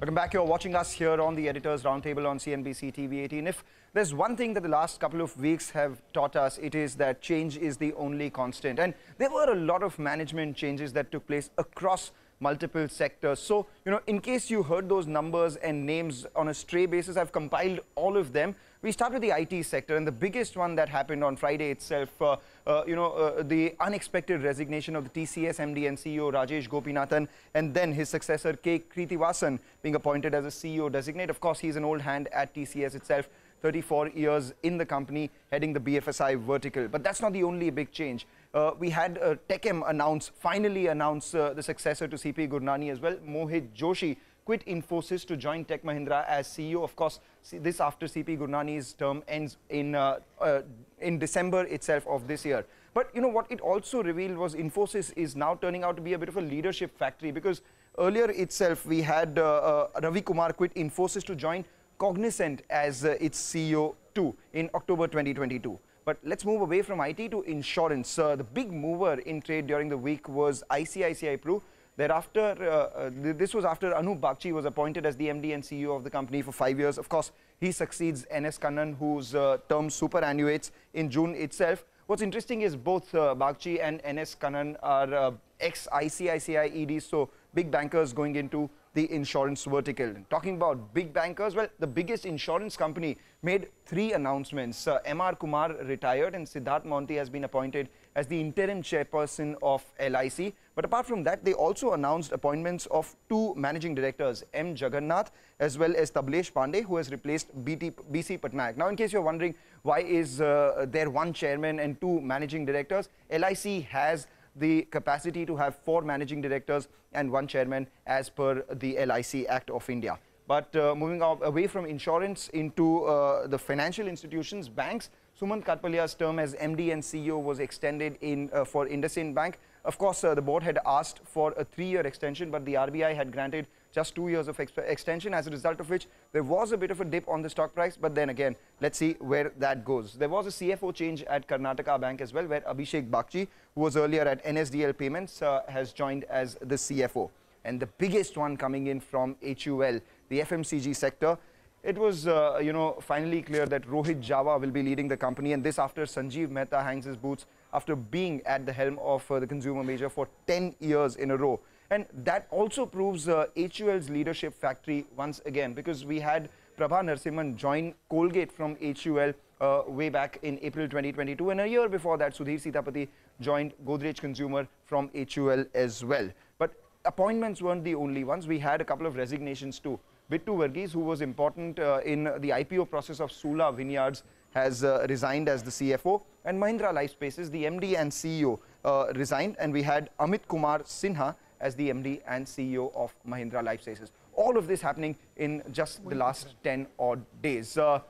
Welcome back. You're watching us here on the Editors Roundtable on CNBC TV 18. If there's one thing that the last couple of weeks have taught us, it is that change is the only constant. And there were a lot of management changes that took place across multiple sectors. So, you know, in case you heard those numbers and names on a stray basis, I've compiled all of them. We start with the IT sector, and the biggest one that happened on Friday itself, uh, uh, you know, uh, the unexpected resignation of the TCS MD and CEO Rajesh Gopinathan, and then his successor K. Krithivasan being appointed as a CEO designate. Of course, he's an old hand at TCS itself. 34 years in the company, heading the BFSI vertical. But that's not the only big change. Uh, we had uh, TechM announce, finally announce uh, the successor to CP Gurnani as well, Mohit Joshi, quit Infosys to join Tech Mahindra as CEO. Of course, this after CP Gurnani's term ends in, uh, uh, in December itself of this year. But you know what it also revealed was Infosys is now turning out to be a bit of a leadership factory because earlier itself we had uh, Ravi Kumar quit Infosys to join Cognizant as its CEO too in October 2022. But let's move away from IT to insurance. Uh, the big mover in trade during the week was ICICI Pru, Thereafter, uh, uh this was after Anup Bagchi was appointed as the MD and CEO of the company for five years. Of course, he succeeds NS Kannan, whose uh, term superannuates in June itself. What's interesting is both uh, Bagchi and NS Kannan are uh, ex-ICICI EDs, so big bankers going into the insurance vertical. Talking about big bankers, well, the biggest insurance company made three announcements. Uh, MR Kumar retired and Siddhartha Mohanty has been appointed as the interim chairperson of LIC. But apart from that, they also announced appointments of two managing directors, M. Jagannath as well as Tablesh Pandey, who has replaced BT, BC Patnaik. Now, in case you're wondering why is uh, there one chairman and two managing directors, LIC has the capacity to have four managing directors and one chairman as per the LIC Act of India. But uh, moving away from insurance into uh, the financial institutions, banks, Sumant Kathpalia's term as MD and CEO was extended in uh, for IndusInd Bank. Of course, uh, the board had asked for a three-year extension, but the RBI had granted just two years of ex extension, as a result of which there was a bit of a dip on the stock price. But then again, let's see where that goes. There was a CFO change at Karnataka Bank as well, where Abhishek Bagchi, who was earlier at NSDL Payments, uh, has joined as the CFO. And the biggest one coming in from HUL, the FMCG sector, it was, uh, you know, finally clear that Rohit Jawa will be leading the company, and this after Sanjeev Mehta hangs his boots after being at the helm of uh, the consumer major for 10 years in a row. And that also proves uh, HUL's leadership factory once again, because we had Prabha Narasimhan join Colgate from HUL uh, way back in April 2022, and a year before that, Sudhir Sitapati joined Godrej Consumer from HUL as well. But appointments weren't the only ones. We had a couple of resignations too. Bittu Verghese, who was important uh, in the IPO process of Sula Vineyards, has uh, resigned as the CFO. And Mahindra Lifespaces, the MD and CEO, uh, resigned. And we had Amit Kumar Sinha as the MD and CEO of Mahindra Lifespaces. All of this happening in just the last 10 odd days. Uh,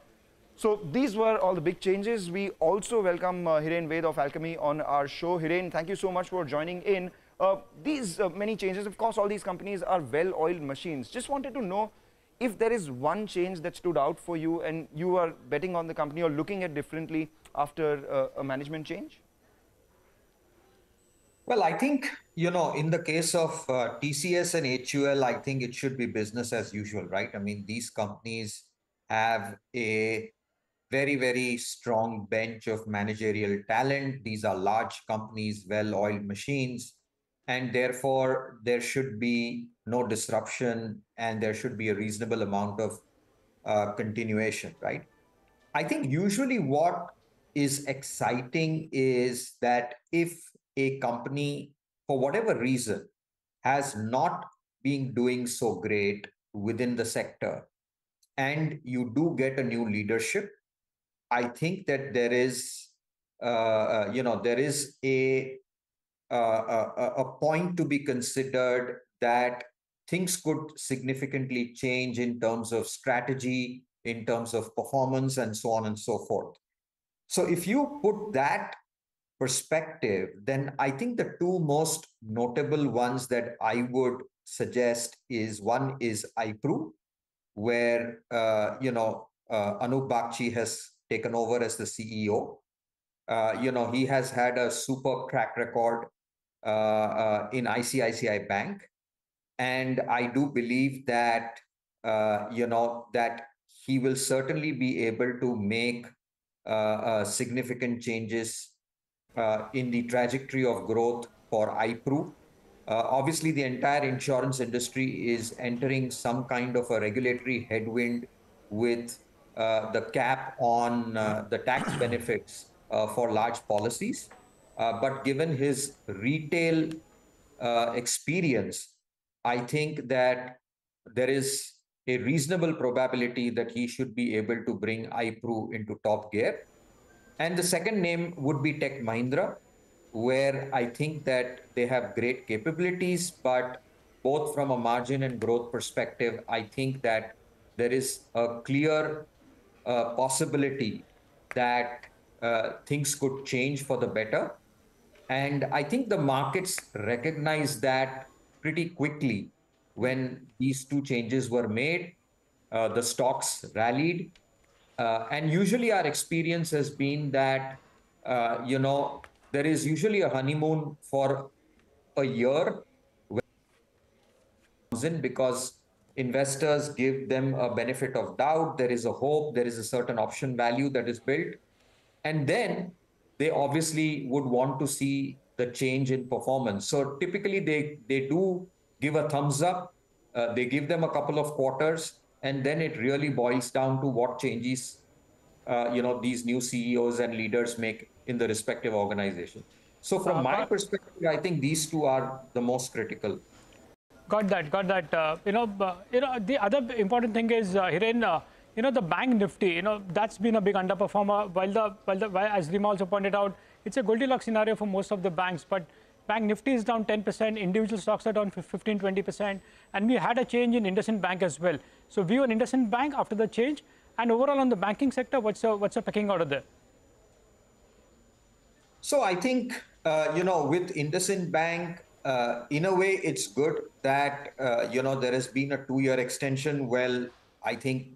so these were all the big changes. We also welcome uh, Hiren Ved of Alchemy on our show. Hiren, thank you so much for joining in. Uh, these uh, many changes, of course, all these companies are well-oiled machines. Just wanted to know if there is one change that stood out for you and you are betting on the company or looking at differently after uh, a management change? Well, I think, you know, in the case of uh, TCS and HUL, I think it should be business as usual, right? I mean, these companies have a very, very strong bench of managerial talent. These are large companies, well oiled machines and therefore there should be no disruption and there should be a reasonable amount of uh, continuation, right? I think usually what is exciting is that if a company, for whatever reason, has not been doing so great within the sector, and you do get a new leadership, I think that there is, uh, uh you know, there is a a, a point to be considered that things could significantly change in terms of strategy, in terms of performance, and so on and so forth. So if you put that perspective, then I think the two most notable ones that I would suggest is one is iPru, where uh, you know uh, Anup Bagchi has taken over as the CEO. Uh, you know he has had a superb track record uh, uh, in ICICI Bank. And I do believe that uh, you know, that he will certainly be able to make uh, significant changes in the trajectory of growth for iPru. Uh, obviously, the entire insurance industry is entering some kind of a regulatory headwind with uh, the cap on uh, the tax benefits uh, for large policies. but given his retail experience, I think that there is a reasonable probability that he should be able to bring iPru into top gear. And the second name would be Tech Mahindra, where I think that they have great capabilities, but both from a margin and growth perspective, I think that there is a clear uh, possibility that uh, things could change for the better. And I think the markets recognize that pretty quickly when these two changes were made. Uh, the stocks rallied. Uh, and usually our experience has been that, uh, you know, there is usually a honeymoon for a year because investors give them a benefit of doubt. There is a hope. There is a certain option value that is built. And then they obviously would want to see the change in performance. So typically they they do give a thumbs up. Uh, they give them a couple of quarters and then it really boils down to what changes uh, you know these new ceos and leaders make in the respective organization. So from uh, my perspective, I think these two are the most critical. Got that, got that. Uh, you know, uh, you know, the other important thing is, uh, Hiren, uh, you know, the bank nifty, you know, that's been a big underperformer. While the, while the, while, as Rima also pointed out, it's a Goldilocks scenario for most of the banks, but bank nifty is down 10%, individual stocks are down 15, 20%, and we had a change in IndusInd Bank as well. So view on IndusInd Bank after the change, and overall on the banking sector, what's the, what's the pecking order there? So I think, uh, you know, with IndusInd Bank, uh, in a way, it's good that, uh, you know, there has been a two year extension. Well, I think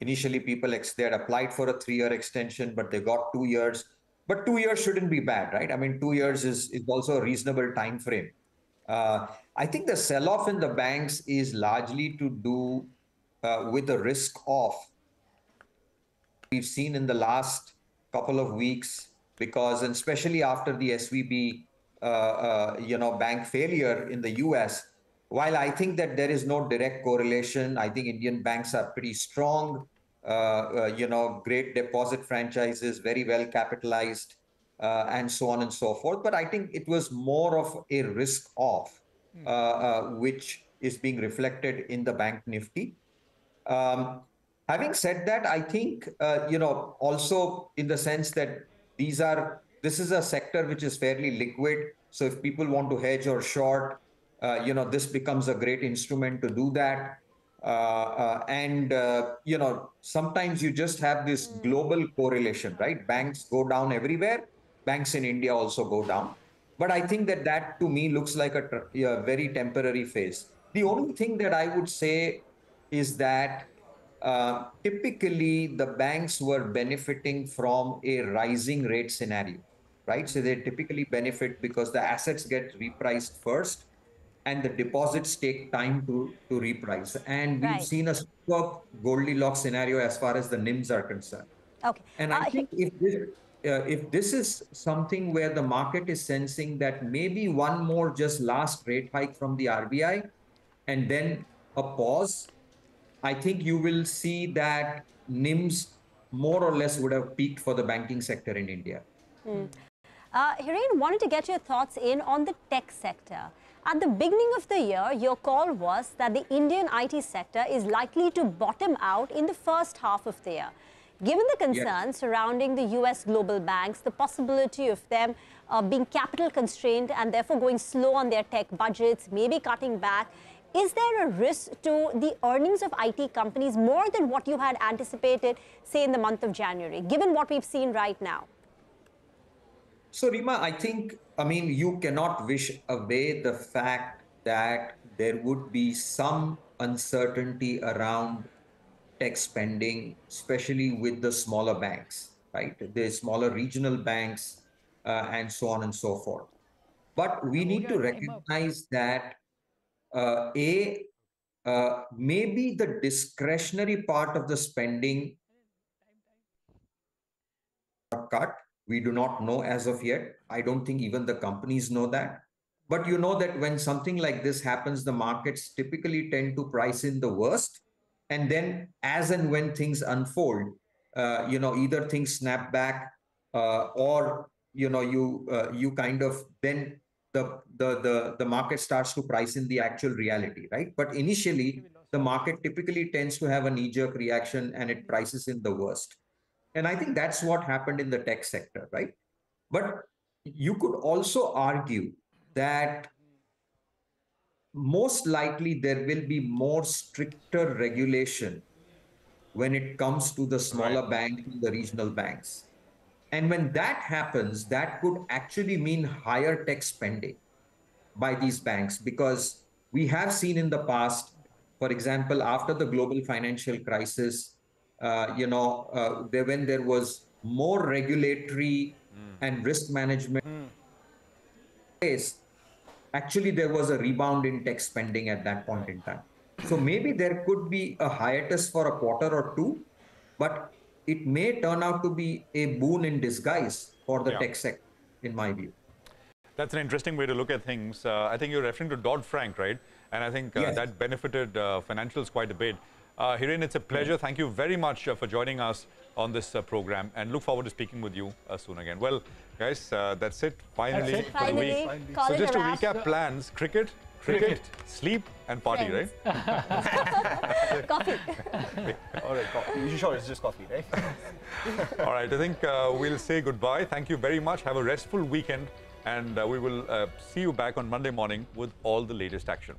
initially people they had applied for a three year extension, but they got two years. But two years shouldn't be bad, right? I mean, two years is, is also a reasonable time frame. Uh, I think the sell off in the banks is largely to do uh, with the risk of. We've seen in the last couple of weeks because especially after the SVB, uh, uh, you know, bank failure in the U.S. While I think that there is no direct correlation, I think Indian banks are pretty strong. Uh, uh you know, great deposit franchises, very well capitalized, uh, and so on and so forth. But I think it was more of a risk off, mm. which is being reflected in the bank nifty. Um, having said that, I think you know also in the sense that these are this is a sector which is fairly liquid. So if people want to hedge or short, uh, you know, this becomes a great instrument to do that. Uh, uh, and uh, you know, sometimes you just have this global correlation, right? Banks go down everywhere. Banks in India also go down. But I think that that to me looks like a, a very temporary phase. The only thing that I would say is that uh, typically the banks were benefiting from a rising rate scenario, right? So they typically benefit because the assets get repriced first and the deposits take time to, to reprice. And we've seen a super Goldilocks scenario as far as the NIMs are concerned. Okay. And I uh, think if this, uh, if this is something where the market is sensing that maybe one more just last rate hike from the RBI and then a pause I think you will see that NIMS more or less would have peaked for the banking sector in India. Mm. Uh, Hiren, wanted to get your thoughts in on the tech sector. At the beginning of the year, your call was that the Indian IT sector is likely to bottom out in the first half of the year. Given the concerns yes. surrounding the US global banks, the possibility of them uh, being capital constrained and therefore going slow on their tech budgets, maybe cutting back, is there a risk to the earnings of IT companies more than what you had anticipated, say, in the month of January, given what we've seen right now? So, Rima, I think, I mean, you cannot wish away the fact that there would be some uncertainty around tech spending, especially with the smaller banks, right? The smaller regional banks uh, and so on and so forth. But we need to recognize that uh, a uh, maybe the discretionary part of the spending cut. We do not know as of yet. I don't think even the companies know that. But you know that when something like this happens, the markets typically tend to price in the worst. And then, as and when things unfold, uh, you know, either things snap back uh, or you know you uh, you kind of then the, the the the market starts to price in the actual reality, right? But initially, the market typically tends to have a knee-jerk reaction and it prices in the worst. And I think that's what happened in the tech sector, right? But you could also argue that most likely there will be more stricter regulation when it comes to the smaller right. banks and the regional banks. And when that happens, that could actually mean higher tech spending by these banks because we have seen in the past, for example, after the global financial crisis, you know, uh, there, when there was more regulatory mm. and risk management mm. actually there was a rebound in tech spending at that point in time. So maybe there could be a hiatus for a quarter or two, but it may turn out to be a boon in disguise for the yeah. tech sector, in my view. That's an interesting way to look at things. Uh, I think you're referring to Dodd Frank, right? And I think uh, yes. that benefited uh, financials quite a bit. Uh, Hiren, it's a pleasure. Thank you very much uh, for joining us on this uh, program and look forward to speaking with you uh, soon again. Well, guys, uh, that's it. Finally, that's it. for Finally, the week. So just to recap plans, cricket, cricket, cricket, sleep and party, Friends. right? coffee. All right, coffee. You sure it's just coffee, right? All right, I think uh, we'll say goodbye. Thank you very much. Have a restful weekend and we will see you back on Monday morning with all the latest action.